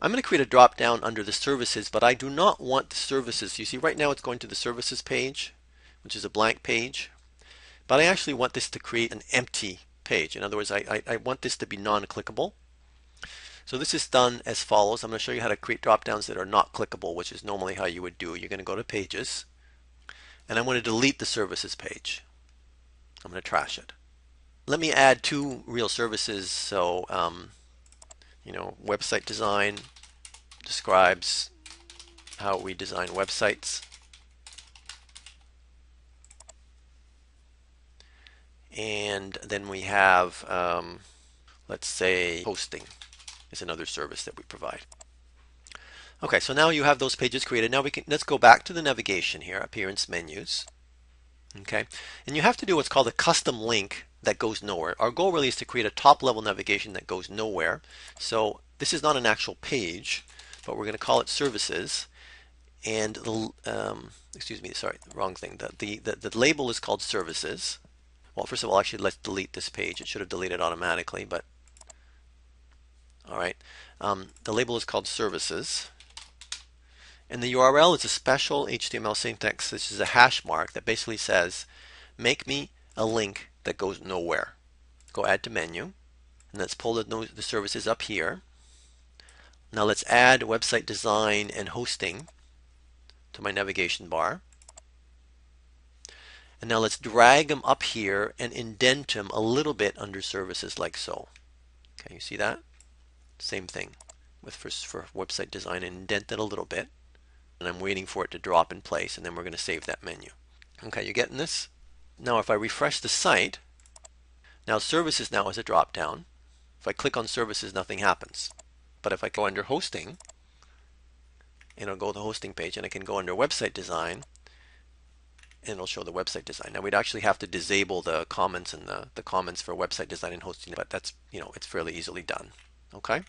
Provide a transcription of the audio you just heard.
I'm going to create a drop down under the services, but I do not want the services. You see right now it's going to the services page, which is a blank page. But I actually want this to create an empty page. In other words, I, I, I want this to be non-clickable. So this is done as follows. I'm going to show you how to create drop downs that are not clickable, which is normally how you would do. You're going to go to pages, and I'm going to delete the services page. I'm going to trash it. Let me add two real services. So um, you know, website design describes how we design websites. And then we have, um, let's say, hosting is another service that we provide. Okay, so now you have those pages created. Now we can let's go back to the navigation here, appearance menus. Okay, and you have to do what's called a custom link that goes nowhere. Our goal really is to create a top level navigation that goes nowhere. So this is not an actual page, but we're going to call it services. And the, um, excuse me, sorry, wrong thing. The, the, the, label is called services. Well, first of all, actually, let's delete this page. It should have deleted automatically, but all right. Um, the label is called services. And the URL is a special HTML syntax. This is a hash mark that basically says, make me a link that goes nowhere. Go add to menu, and let's pull the, the services up here. Now let's add website design and hosting to my navigation bar. And now let's drag them up here and indent them a little bit under services like so. Okay, you see that? Same thing with for, for website design, indent it a little bit. And I'm waiting for it to drop in place, and then we're going to save that menu. Okay, you getting this? Now if I refresh the site, now services now is a drop down. If I click on services, nothing happens. But if I go under hosting, and I'll go to the hosting page, and I can go under website design, and it'll show the website design. Now we'd actually have to disable the comments and the, the comments for website design and hosting, but that's, you know, it's fairly easily done. Okay?